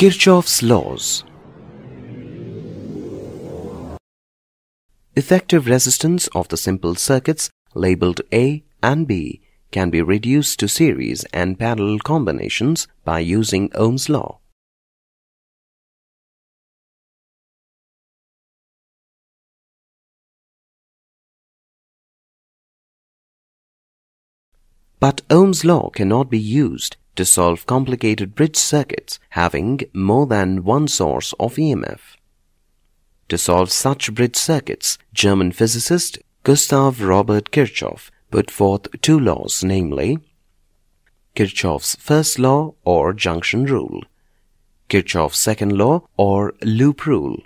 Kirchhoff's laws Effective resistance of the simple circuits labeled A and B can be reduced to series and parallel combinations by using Ohm's law. But Ohm's law cannot be used to solve complicated bridge circuits having more than one source of EMF. To solve such bridge circuits, German physicist Gustav Robert Kirchhoff put forth two laws, namely Kirchhoff's first law or junction rule, Kirchhoff's second law or loop rule.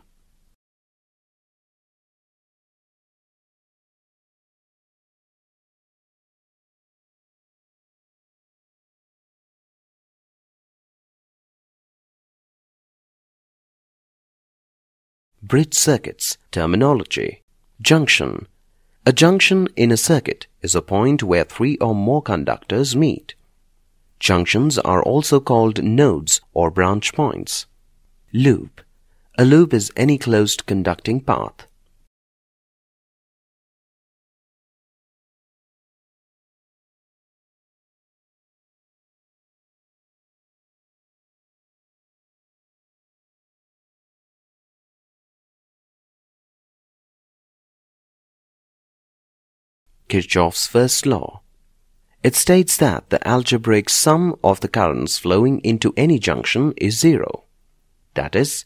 Bridge circuits terminology junction a junction in a circuit is a point where three or more conductors meet. Junctions are also called nodes or branch points. Loop. A loop is any closed conducting path. Kirchhoff's first law. It states that the algebraic sum of the currents flowing into any junction is zero. That is,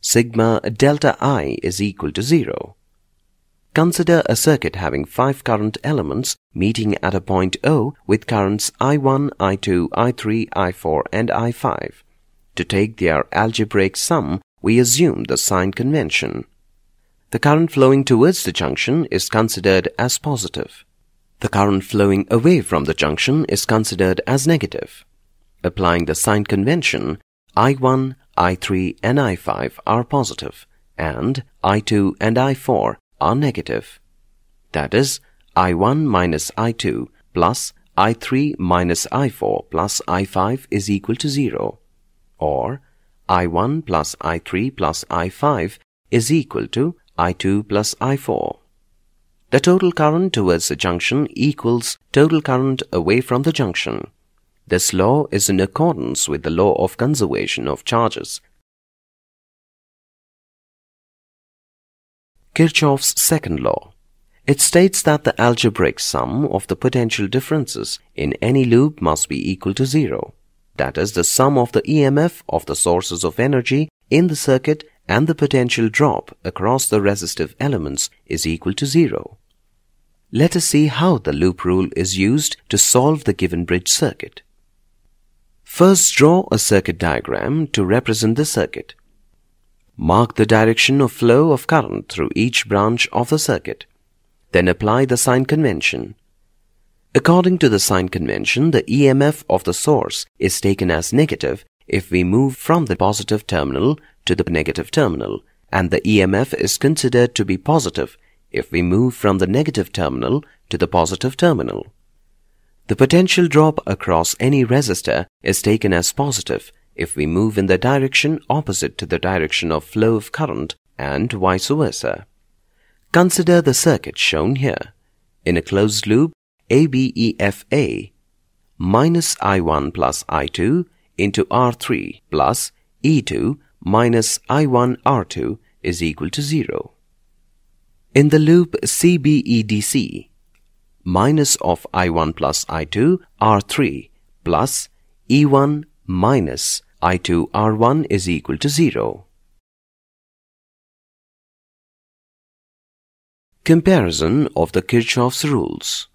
sigma delta I is equal to zero. Consider a circuit having five current elements meeting at a point O with currents I1, I2, I3, I4, and I5. To take their algebraic sum, we assume the sign convention. The current flowing towards the junction is considered as positive. The current flowing away from the junction is considered as negative. Applying the sign convention, I1, I3 and I5 are positive and I2 and I4 are negative. That is, I1 minus I2 plus I3 minus I4 plus I5 is equal to 0. Or I1 plus I3 plus I5 is equal to I2 plus I4. The total current towards the junction equals total current away from the junction. This law is in accordance with the law of conservation of charges. Kirchhoff's second law. It states that the algebraic sum of the potential differences in any loop must be equal to zero. That is the sum of the EMF of the sources of energy in the circuit and the potential drop across the resistive elements is equal to zero. Let us see how the loop rule is used to solve the given bridge circuit. First draw a circuit diagram to represent the circuit. Mark the direction of flow of current through each branch of the circuit. Then apply the sign convention. According to the sign convention, the EMF of the source is taken as negative if we move from the positive terminal to the negative terminal and the EMF is considered to be positive if we move from the negative terminal to the positive terminal. The potential drop across any resistor is taken as positive if we move in the direction opposite to the direction of flow of current and vice versa. Consider the circuit shown here. In a closed loop, ABEFA minus I1 plus I2 into R3 plus E2 minus I1 R2 is equal to 0. In the loop CBEDC, minus of I1 plus I2 R3 plus E1 minus I2 R1 is equal to 0. Comparison of the Kirchhoff's rules